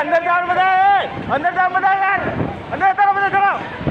अंदर जाओ बता अंदर जाओ बता यार अंदर जाओ बता चलो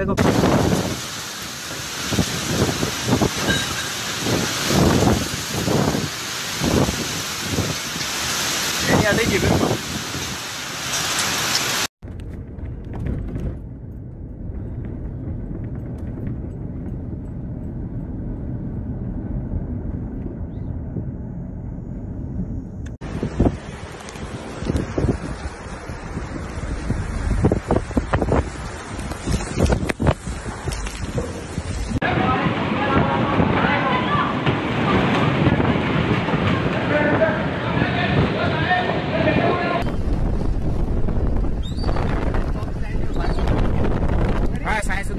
エリアやできるの。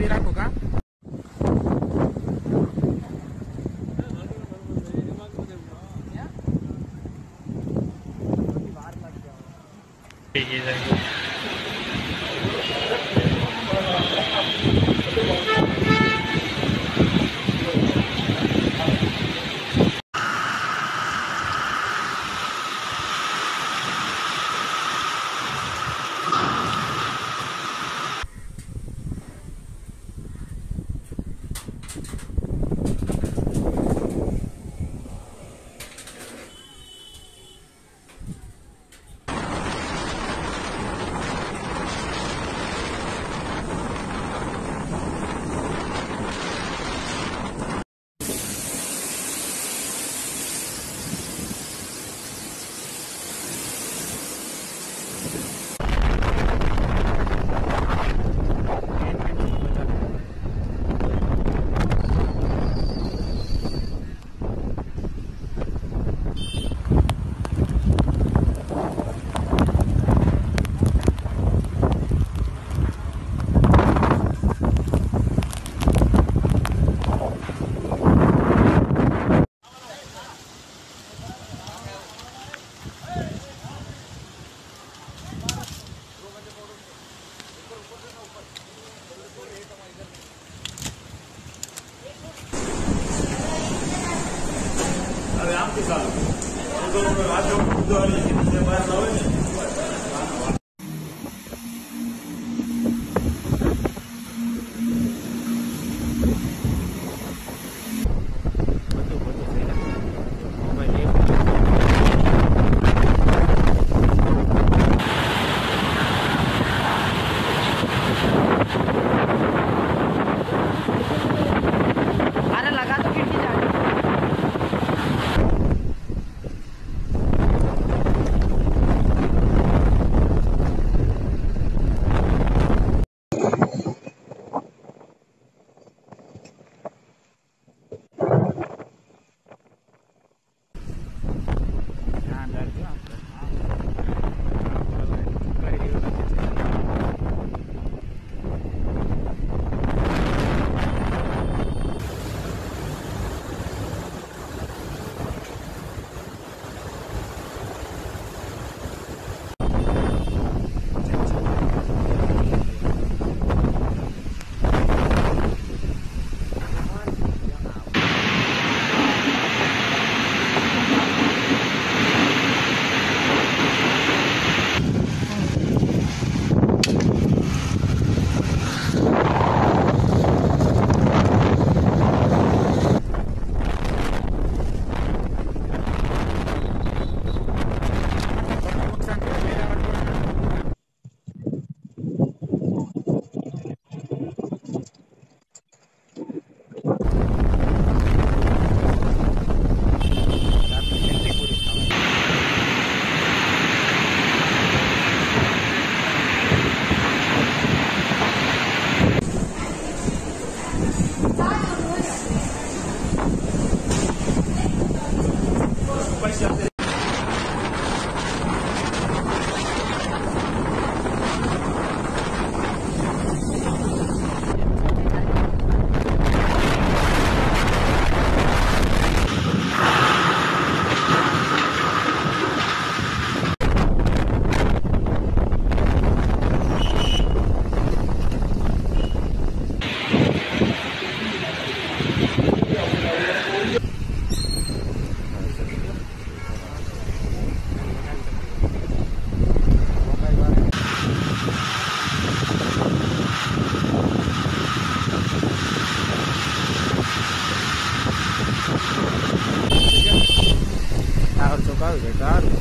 विराट होगा ये Well, Claro.